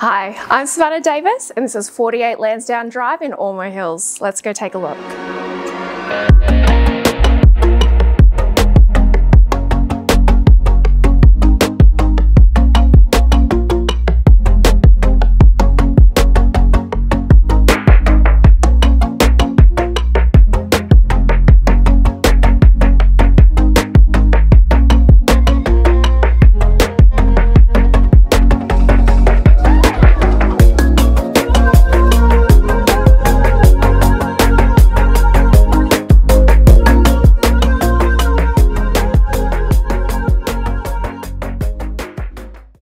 Hi, I'm Savannah Davis and this is 48 Lansdowne Drive in Ormo Hills. Let's go take a look.